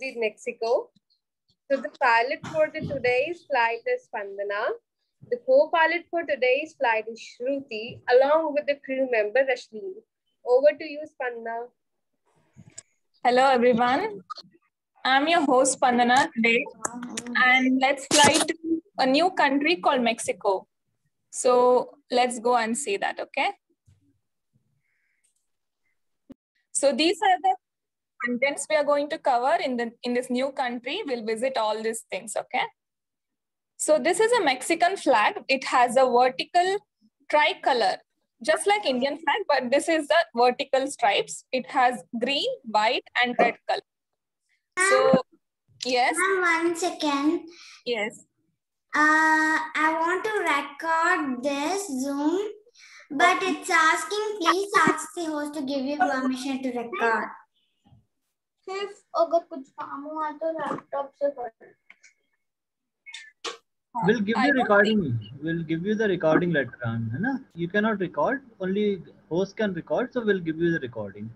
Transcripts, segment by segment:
visit Mexico. So the pilot for the today's flight is Spandana. The co-pilot for today's flight is Shruti, along with the crew member Rashleen. Over to you, Spandana. Hello, everyone. I'm your host, Spandana, today. And let's fly to a new country called Mexico. So let's go and see that, okay? So these are the contents we are going to cover in, the, in this new country. We'll visit all these things, okay? So this is a Mexican flag. It has a vertical tricolor, just like Indian flag, but this is the vertical stripes. It has green, white, and red color. So, yes, one second. yes. Uh, I want to record this Zoom, but it's asking, please ask the host to give you permission to record. सिर्फ अगर कुछ काम हुआ तो laptop से कर We'll give I you don't recording. We'll give you the recording later on. है ना? You cannot record. Only host can record. So we'll give you the recording.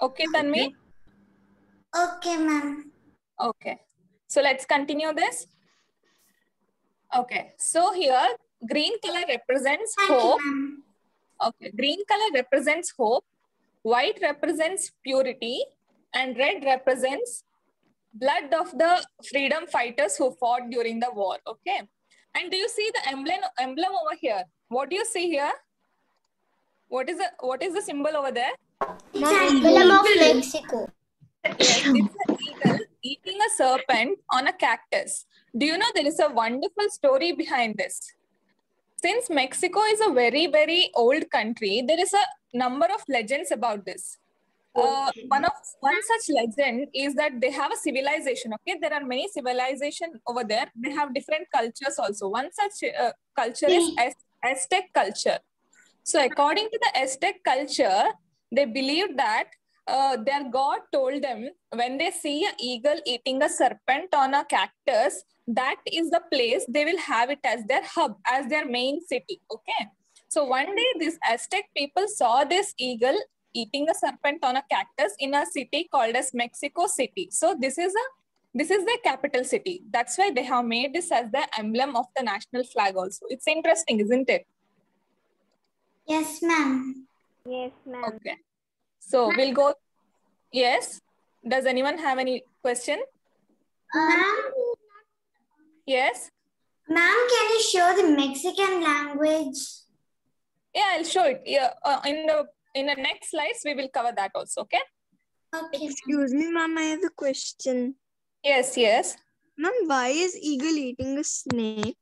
Okay, Tanvi? Okay, ma'am. Okay. So let's continue this. Okay. So here, green color represents Thank hope. you, ma'am. Okay. Green color represents hope. White represents purity. and red represents blood of the freedom fighters who fought during the war. Okay. And do you see the emblem emblem over here? What do you see here? What is the what is the symbol over there? It's an emblem of Mexico. Yes, it's an eagle eating a serpent on a cactus. Do you know there is a wonderful story behind this? Since Mexico is a very, very old country, there is a number of legends about this. Uh, one of one such legend is that they have a civilization. Okay, there are many civilization over there. They have different cultures also. One such uh, culture is Aztec culture. So, according to the Aztec culture, they believed that uh, their god told them when they see an eagle eating a serpent on a cactus, that is the place they will have it as their hub, as their main city. Okay. So one day, these Aztec people saw this eagle eating a serpent on a cactus in a city called as Mexico City. So this is a this is the capital city. That's why they have made this as the emblem of the national flag also. It's interesting, isn't it? Yes, ma'am. Yes, ma'am. Okay. So we'll go. Yes. Does anyone have any question? Ma'am. Yes. Ma'am, can you show the Mexican language? Yeah, I'll show it. Yeah, uh, in the in the next slides we will cover that also. Okay. Okay. Excuse me, ma'am, I have a question. Yes. Yes. Ma'am, why is eagle eating a snake?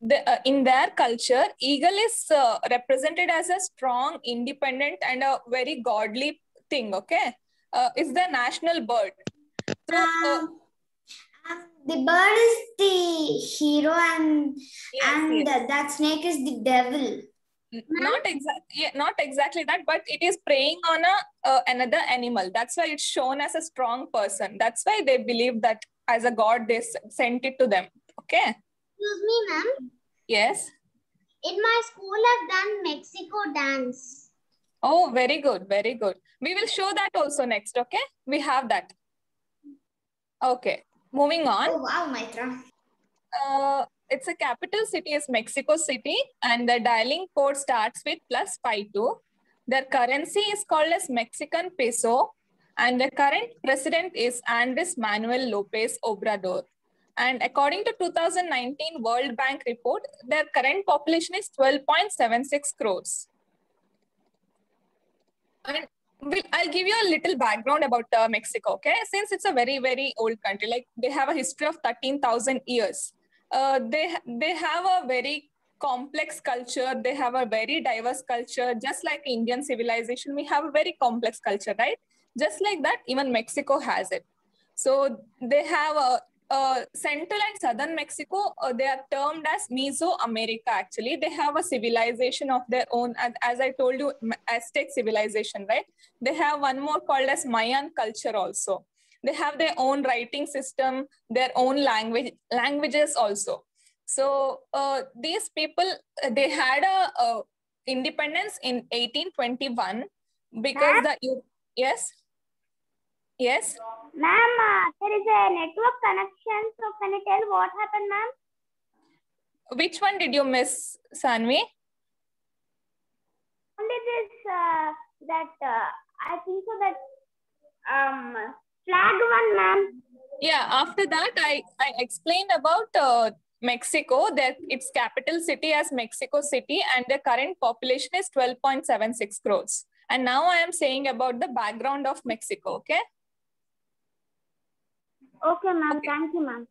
The, uh, in their culture, eagle is uh, represented as a strong, independent, and a very godly thing. Okay. Uh, it's the national bird. So, uh, Um, um, the bird is the hero and yes, and yes. that- that snake is the devil. Not exactly not exactly that but it is preying on a uh, another animal. That's why it's shown as a strong person. That's why they believe that as a god they s- sent it to them. Okay? Excuse me, ma'am. yes? In my school, I've done Mexico dance. oh very good very good. We will show that also next okay? We have that. Okay moving on. Oh wow, Maitra. uh, it's a capital city is Mexico City, and the dialing code starts with plus five two. Their currency is called as Mexican peso, and the current president is Andres Manuel Lopez Obrador. And according to 2019 World Bank report, their current population is 12.76 crores. And I'll give you a little background about uh, Mexico, okay? Since it's a very, very old country, like they have a history of 13,000 years. Uh, they, they have a very complex culture. They have a very diverse culture. Just like Indian civilization, we have a very complex culture, right? Just like that, even Mexico has it. So they have a, uh, central and southern Mexico, uh, they are termed as Mesoamerica. Actually, they have a civilization of their own, and as I told you, Aztec civilization, right? They have one more called as Mayan culture also. They have their own writing system, their own language languages also. So uh, these people, uh, they had a, a independence in 1821 because the you yes yes Ma'am, uh, there is a network connection. So can you tell what happened, ma'am? Which one did you miss, Sanvi? Only this, uh, that, uh, I think so that, um, flag one, ma'am. Yeah, after that, I, I explained about uh, Mexico, that its capital city as Mexico City, and the current population is 12.76 crores. And now I am saying about the background of Mexico, okay? Okay, ma'am. Okay. Thank you, ma'am.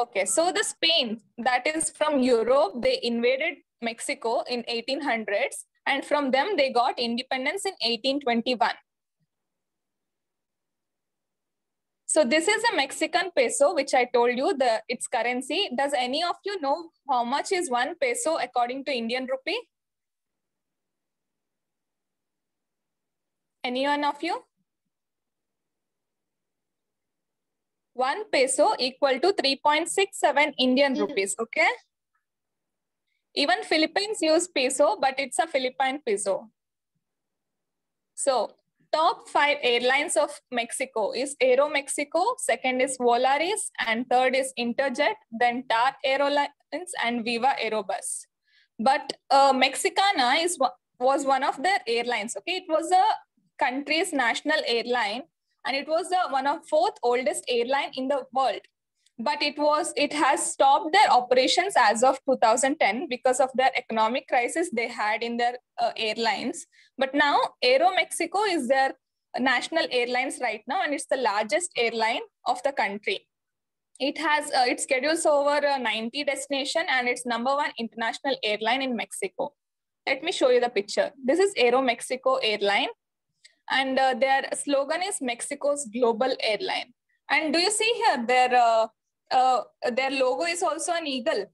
Okay, so the Spain that is from Europe, they invaded Mexico in 1800s, and from them they got independence in 1821. So this is a Mexican peso, which I told you the its currency. Does any of you know how much is one peso according to Indian rupee? Any one of you? One peso equal to 3.67 Indian mm-hmm. rupees, okay? Even Philippines use peso, but it's a Philippine peso. So top five airlines of Mexico is Aeromexico, second is Volaris, and third is Interjet, then TAR Aerolines and Viva Aerobus. But uh, Mexicana is was one of their airlines. Okay, it was a country's national airline, and it was the one of fourth oldest airline in the world. But it was it has stopped their operations as of 2010 because of their economic crisis they had in their uh, airlines. But now Aeromexico is their national airlines right now, and it's the largest airline of the country. It has uh, it schedules over uh, 90 destination and it's number one international airline in Mexico. Let me show you the picture. This is Aeromexico airline, and uh, their slogan is Mexico's global airline. And do you see here their uh, their logo is also an eagle.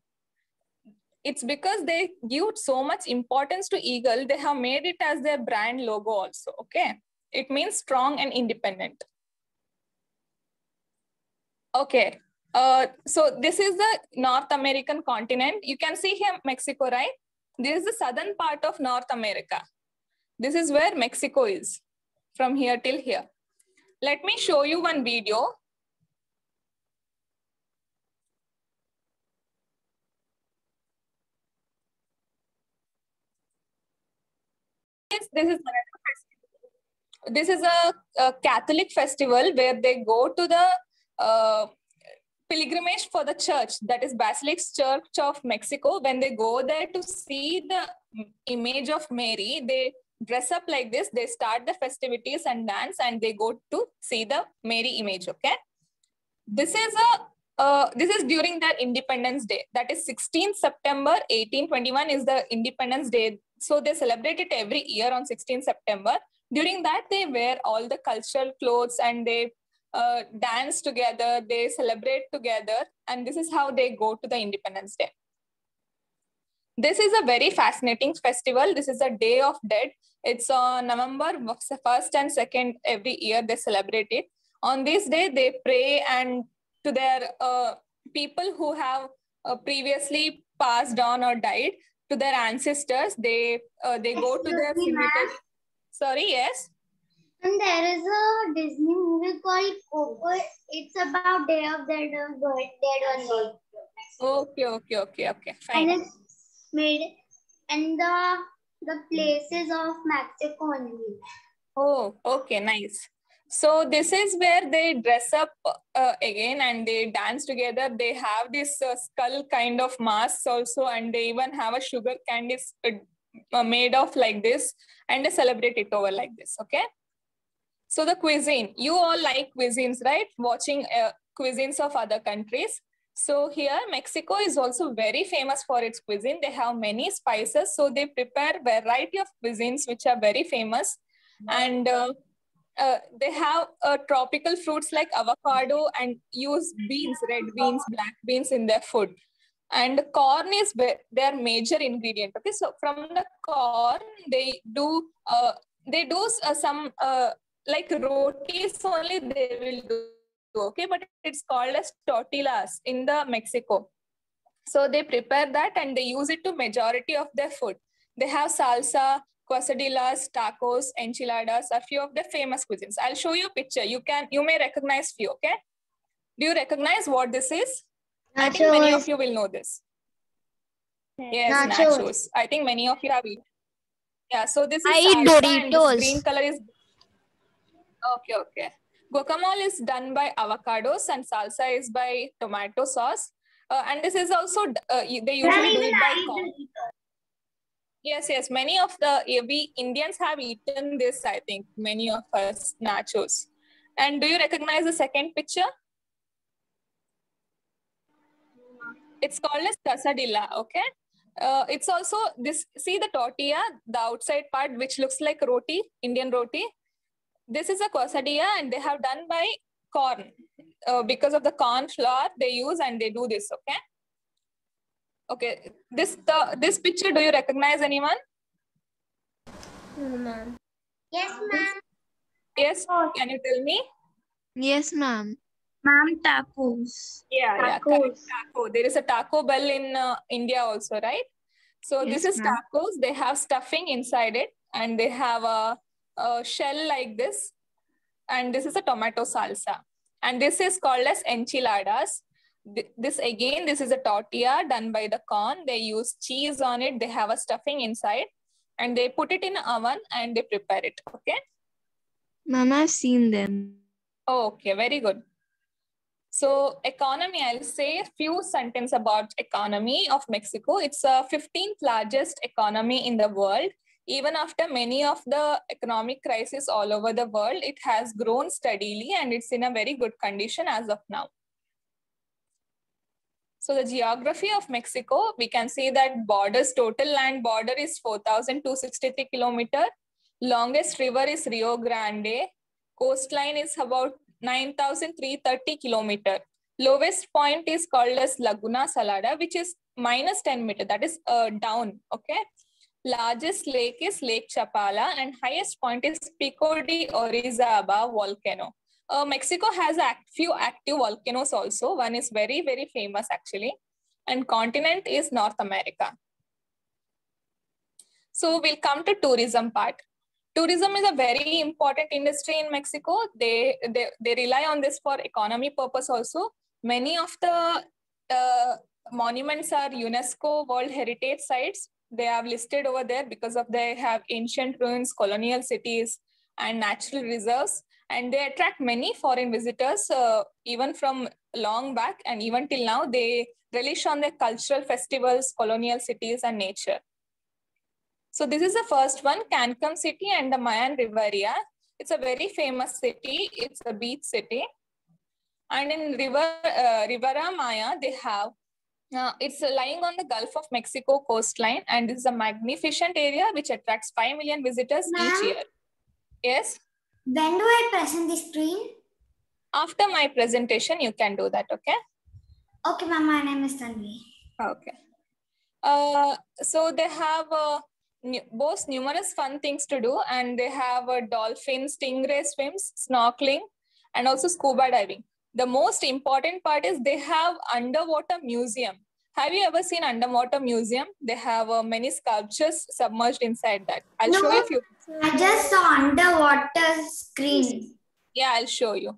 It's because they give so much importance to eagle. They have made it as their brand logo also. Okay, it means strong and independent. Okay, uh, so this is the North American continent. You can see here Mexico, right? This is the southern part of North America. This is where Mexico is from here till here. Let me show you one video. This is this is a, a Catholic festival where they go to the uh, pilgrimage for the church that is basilica church of mexico. When they go there to see the image of mary they dress up like this they start the festivities and dance and they go to see the mary image okay? This is a uh, this is during their independence day that is 16th september 1821 is the independence day so they celebrate it every year on 16th september during that they wear all the cultural clothes and they uh, dance together, they celebrate together, and this is how they go to the Independence Day. This is a very fascinating festival. This is a Day of Dead. It's on November 1st and 2nd every year they celebrate it. On this day, they pray and to their uh, people who have uh, previously passed on or died, to their ancestors, they uh, they go to their Excuse cemetery. Sorry, yes. And there is a Disney movie called Coco. It's about Day of the Dead, only. Okay, okay, okay, okay, And it's made and the the places of Mexico only. Oh, okay, nice. So this is where they dress up uh, again and they dance together. They have this uh, skull kind of masks also, and they even have a sugar candy uh, made of like this, and they celebrate it over like this. Okay. So the cuisine, you all like cuisines, right? Watching uh, cuisines of other countries. So here, Mexico is also very famous for its cuisine. They have many spices, so they prepare variety of cuisines which are very famous, and uh, they have uh, tropical fruits like avocado and use beans, red beans, black beans in their food. And corn is their major ingredient. Okay, so from the corn they do uh, they do uh, some uh, like rotis only they will do okay but it's called as tortillas in the mexico so they prepare that and they use it to majority of their food they have salsa quesadillas, tacos, enchiladas are few of the famous cuisines. I'll show you a picture. You can you may recognize few, okay? Do you recognize what this is? I think many of you will know this. Yes, Nachos. nachos. I think many of you have eaten. Yeah, so this is I eat salsa and this Doritos. green color is okay, okay. Guacamole is done by avocados and salsa is by tomato sauce. Uh, and this is also uh, they usually do it by corn. Yes, yes. Many of the eh, we Indians have eaten this. I think many of us nachos. And do you recognize the second picture? It's called as quesadilla. Okay. Uh, it's also this. See the tortilla, the outside part, which looks like roti, Indian roti. This is a quesadilla, and they have done by corn. Uh, because of the corn flour they use, and they do this. Okay. Okay. This the this picture. Do you recognize anyone? Yes, ma'am. Yes. Ma'am. Can you tell me? Yes, ma'am. Ma'am, tacos. Yeah, yeah, correct. Taco. There is a Taco Bell in uh, India also, right? So this is ma'am. tacos. They have stuffing inside it, and they have a, a shell like this, and this is a tomato salsa, and this is called as enchiladas. Th- This again, this is a tortilla done by the corn. They use cheese on it. They have a stuffing inside, and they put it in an oven and they prepare it. Okay. Mama, I've seen them. Oh, okay, very good. So economy, I'll say a few sentence about economy of Mexico. It's a 15th largest economy in the world. Even after many of the economic crisis all over the world, it has grown steadily and it's in a very good condition as of now. So the geography of Mexico, we can see that borders, total land border is 4,263 kilometer. Longest river is Rio Grande. Coastline is about 9,330 kilometer. Lowest point is called as Laguna Salada, which is minus 10 meter. That is uh, down. Okay. Largest lake is Lake Chapala, and highest point is Pico de Orizaba volcano. Uh, Mexico has a few active volcanoes also. One is very, very famous actually, and continent is North America. So we'll come to tourism part. Tourism is a very important industry in Mexico. They, they, they rely on this for economy purpose also. Many of the uh, monuments are UNESCO World Heritage Sites. They have listed over there because of they have ancient ruins, colonial cities, and natural reserves. And they attract many foreign visitors, uh, even from long back and even till now. They relish on their cultural festivals, colonial cities, and nature. So this is the first one, Cancun City and the Mayan Riviera. It's a very famous city. It's a beach city. And in River, uh, Riviera Maya, they have, uh, it's lying on the Gulf of Mexico coastline. And this is a magnificent area which attracts 5 million visitors each year. Yes. When do I present the screen? After my presentation, you can do that, okay? Okay, ma'am, my name is Tanvi. Okay. Uh, so they have uh, both numerous fun things to do, and they have a dolphin, stingray swims, snorkeling, and also scuba diving. The most important part is they have underwater museum. Have you ever seen underwater museum? They have uh, many sculptures submerged inside that. I'll show you a few. I just saw underwater screen. Yeah, I'll show you.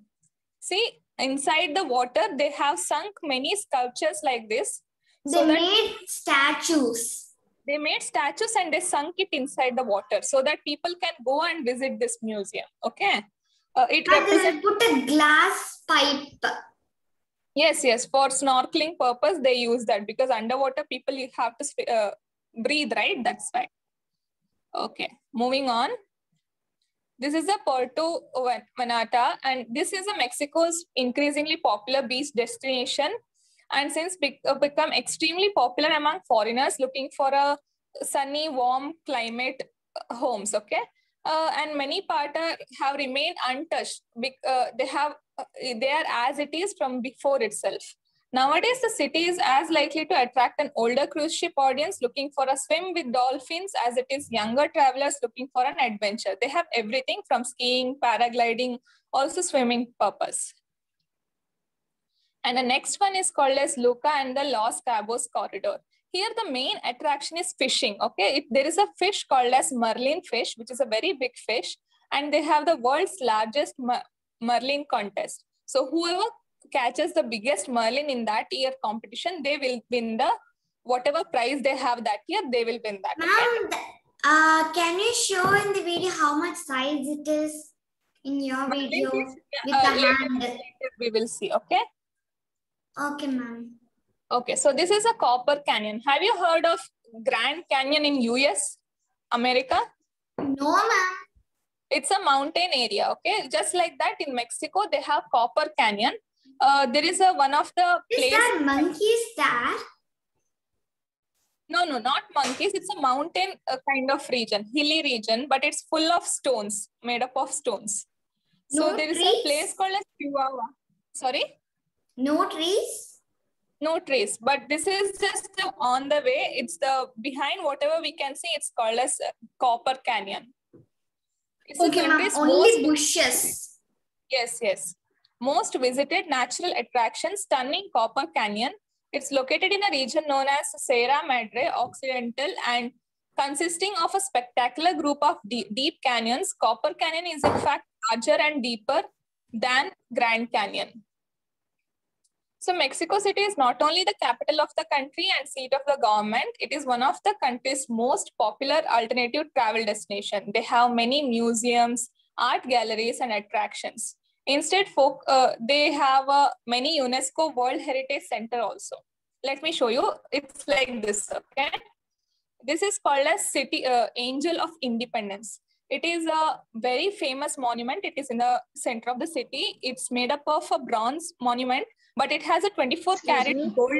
See, inside the water, they have sunk many sculptures like this. They So made statues. they made statues and they sunk it inside the water so that people can go and visit this museum okay uh, it represents put a glass pipe. yes yes for snorkeling purpose they use that because underwater people you have to uh, breathe right that's why okay moving on this is a Puerto Vallarta, and this is a Mexico's increasingly popular beach destination, and since uh, become extremely popular among foreigners looking for a sunny, warm climate uh, homes. Okay, uh, and many part are- have remained untouched. Uh, they have uh, they are as it is from before itself. Nowadays, the city is as likely to attract an older cruise ship audience looking for a swim with dolphins as it is younger travelers looking for an adventure. They have everything from skiing, paragliding, also swimming purpose. And the next one is called as Luca and the Los Cabos Corridor. here the main attraction is fishing. Okay, it, there is a fish called as Merlin fish, which is a very big fish, and they have the world's largest marlin contest. So whoever catches the biggest merlin in that year competition, they will win the whatever prize they have that year. They will win that. Ma'am, uh, can you show in the video how much size it is in your Marlin video fish, with uh, the hand? later we will see. Okay. Okay, ma'am. Okay, so this is a Copper Canyon. Have you heard of Grand Canyon in US, America? No, ma'am. It's a mountain area, okay? Just like that in Mexico, they have Copper Canyon. Uh, there is a one of the Is place. that monkeys there? No, no, not monkeys. It's a mountain uh, kind of region, hilly region, but it's full of stones, made up of stones. No So there is trees? a place called as Chihuahua. Sorry? No trees? no trees but this is just on the way it's the behind whatever we can see it's called as uh, copper canyon it's Okay, ma'am. Only bushes. yes yes most visited natural attraction stunning copper canyon it's located in a region known as sierra madre occidental and consisting of a spectacular group of deep, deep canyons copper canyon is in fact larger and deeper than grand canyon so Mexico City is not only the capital of the country and seat of the government, it is one of the country's most popular alternative travel destination. They have many museums, art galleries and attractions. Instead, folk, uh, they have uh, many UNESCO World Heritage Center also. Let me show you. It's like this, okay? This is called as City uh, Angel of Independence. It is a very famous monument. It is in the center of the city. It's made up of a bronze monument but it has a 24 Excuse karat me? gold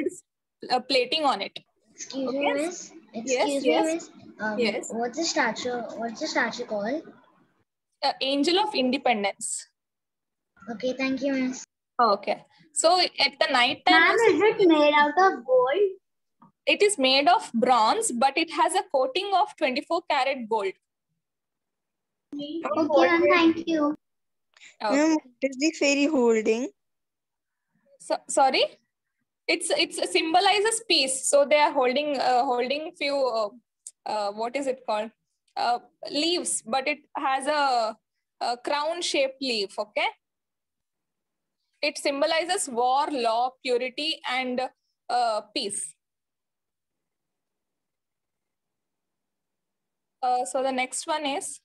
uh, plating on it. Excuse Okay. me, miss. Excuse Yes, me, yes. miss. Um, Yes. What's the statue? What's the statue called? Uh, Angel of Independence. Okay, thank you, miss. Okay. So at the night time, Ma'am, is it made out of gold? it is made of bronze, but it has a coating of 24 karat gold. Okay, ma'am, thank you. Okay. Ma'am, what is the fairy holding? So, sorry, it's it's a symbolizes peace. So they are holding uh, holding few uh, uh, what is it called uh, leaves, but it has a, a crown shaped leaf. Okay, it symbolizes war, law, purity, and uh, peace. Uh, so the next one is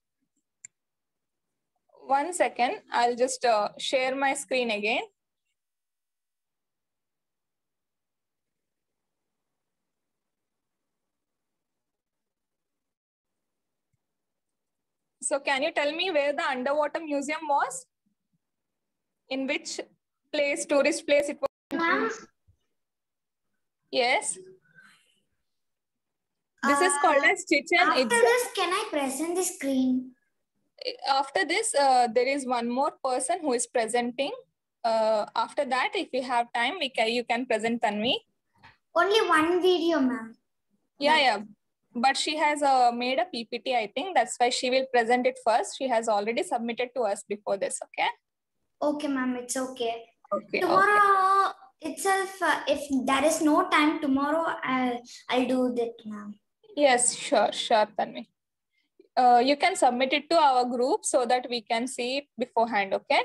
one second. I'll just uh, share my screen again. So can you tell me where the underwater museum was? In which place, tourist place it was? Ma'am, Yes. This is Uh, called as Chichen after Itza. this, can I present the screen? After this, uh, there is one more person who is presenting. Uh, after that, if you have time, we can, you can present Tanvi. Only one video, ma'am. Yeah, yeah. But she has uh, made a PPT, I think. That's why she will present it first. She has already submitted to us before this, okay? Okay, ma'am, it's okay. Okay. okay. Tomorrow itself, uh, if there is no time, tomorrow I'll, I'll do that, now. Yes, sure, sure, Tanvi. Uh, you can submit it to our group so that we can see it beforehand, okay?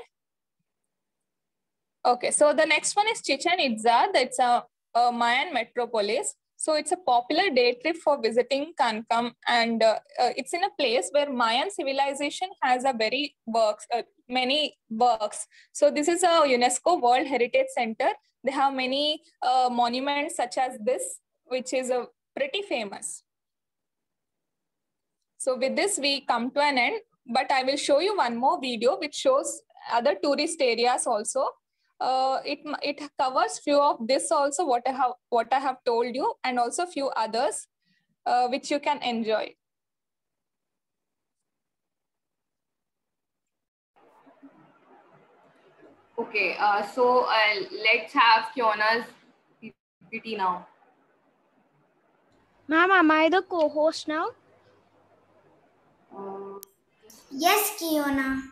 Okay, so the next one is Chichen Itza. That's a, a Mayan metropolis. So it's a popular day trip for visiting Cancun, and uh, uh, it's in a place where Mayan civilization has a very works, uh, many works. So this is a UNESCO World Heritage Center. They have many uh, monuments such as this, which is a pretty famous. So with this, we come to an end, but I will show you one more video which shows other tourist areas also. Uh, it, it covers few of this also, what I have, what I have told you, and also few others, uh, which you can enjoy. Okay, uh, so uh, let's have Kiona's PPT now. Ma'am, am I the co-host now? Uh, Yes, Kiona.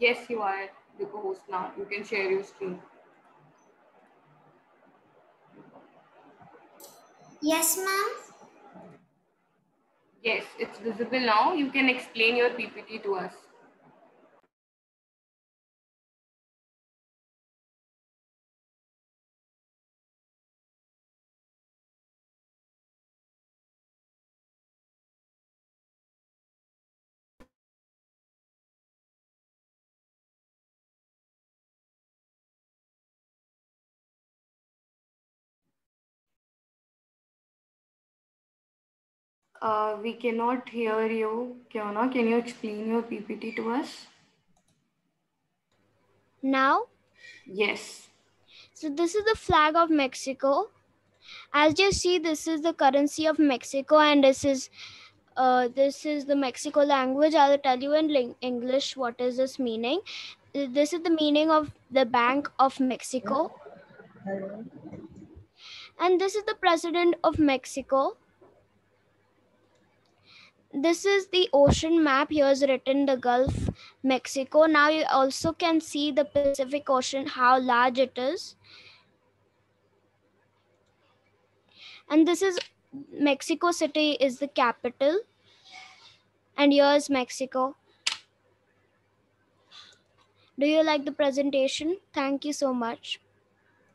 Yes, you are the co-host now. You can share your screen. Yes, ma'am. Yes, it's visible now. You can explain your PPT to us. Uh, we cannot hear you. Kiana, can you explain your PPT to us? Now, Yes. so this is the flag of Mexico. As you see, this is the currency of Mexico, and this is uh, this is the Mexico language. I'll tell you in English what is this meaning. This is the meaning of the Bank of Mexico, and this is the president of Mexico. This is the ocean map. Here is written the Gulf Mexico. Now you also can see the Pacific Ocean, how large it is. And this is Mexico City is the capital. And here's Mexico. Do you like the presentation? Thank you so much.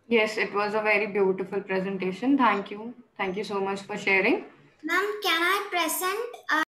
Yes, it was a very beautiful presentation. Thank you. Thank you so much for sharing. Ma'am, can I present? Uh,